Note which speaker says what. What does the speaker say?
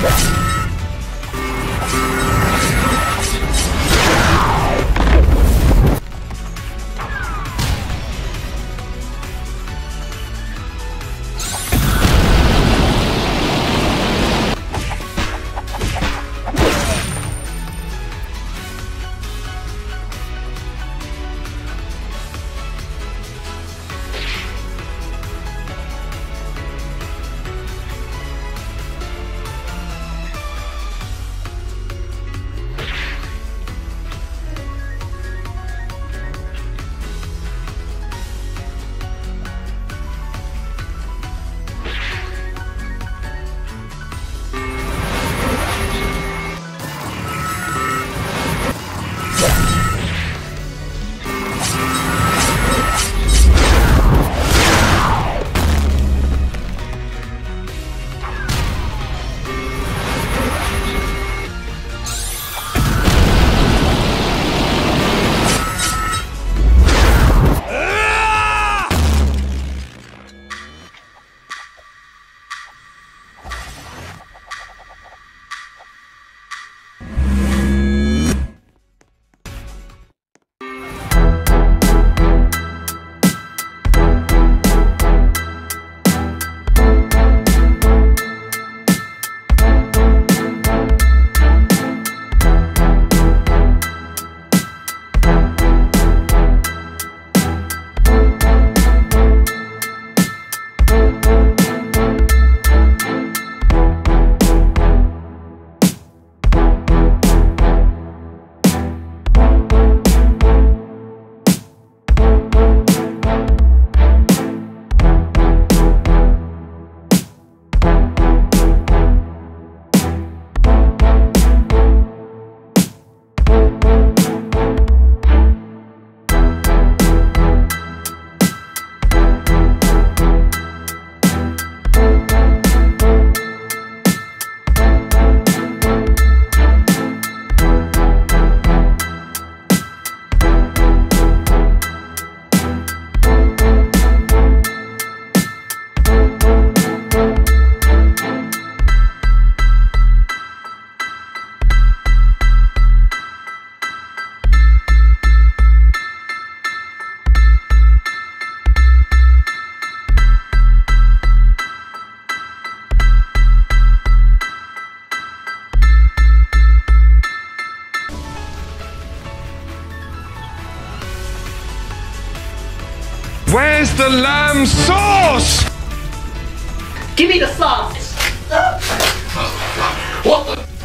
Speaker 1: Let's go. The lamb sauce!
Speaker 2: Give me the sauce.
Speaker 3: What the?